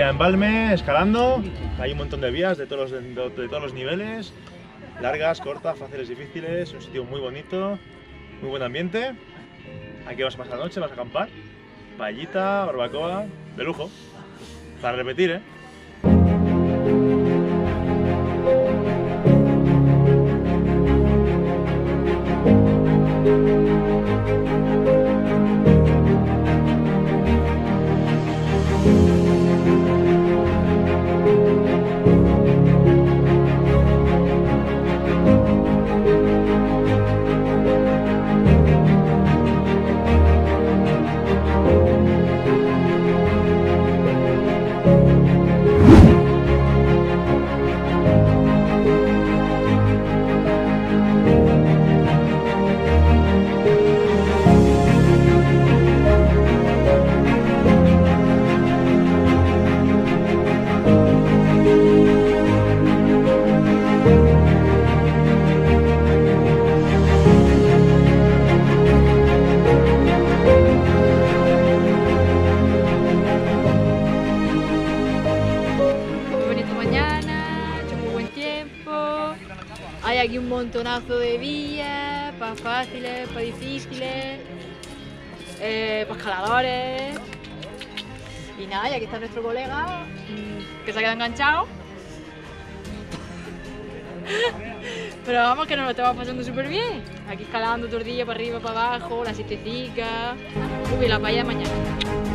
día en Balme, escalando. Hay un montón de vías de todos los, niveles. Largas, cortas, fáciles, difíciles. Un sitio muy bonito, muy buen ambiente. Aquí vas a pasar la noche, vas a acampar. Paellita, barbacoa, de lujo. Para repetir, ¿eh? Aquí un montonazo de vías, para fáciles, para difíciles, eh, para escaladores. Y nada, y aquí está nuestro colega, mm, que se ha quedado enganchado. Pero vamos, que nos lo estamos pasando súper bien. Aquí escalando día, para arriba, para abajo, la siestecica. Uy, la paella de mañana.